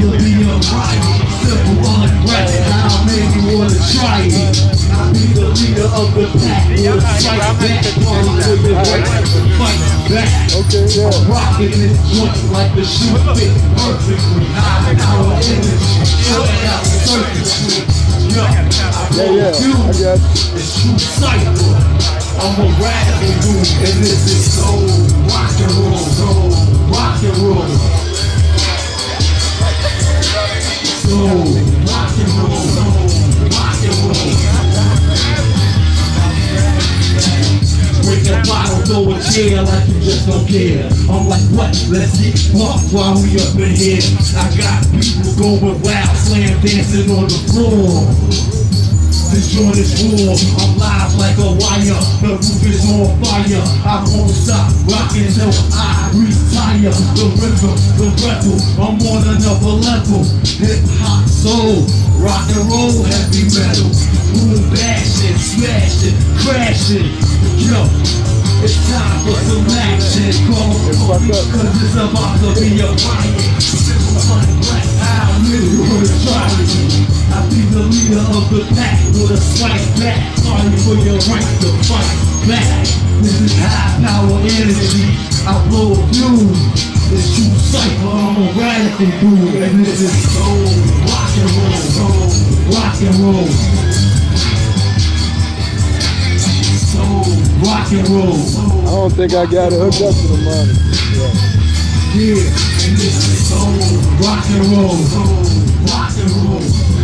to be a riot. Simple, unaggressive, I'll make you wanna try it. I'll be the leader of the pack. We'll strike back, party with the right fight back. Okay, yeah. I'm rocking this joint like the shoe fit perfectly. Nine hour energy, shutting out circuitry. Yo, I Yeah, yeah. you. It's true cycle. I'm a radical dude, and this is soul rock and roll, soul Rock and roll, rock and roll. Break a bottle, like you just don't care. I'm like, what? Let's get fucked while we up in here. I got people going wild, slam dancing on the floor. This joint is war, I'm live like a wire. The roof is on fire. I won't stop rocking till I retire. The river, the rebel, I'm on another level. Hip hop soul, rock and roll, heavy metal. Boom, bashing, smashing, crashing. Yo, it's time for some action. Call me, up. cause it's about to be a riot. Simple, funny, black, I'll really wanna try. I be the leader of the pack with a strike back. Sorry for your right to fight back. This is high power energy. I blow a fuse. It's true cypher. I'm a radical dude. And this is soul rock roll. Soul rock and roll. I don't think I got it hooked up to the money. Yeah, is soul rock and roll. Rock and roll.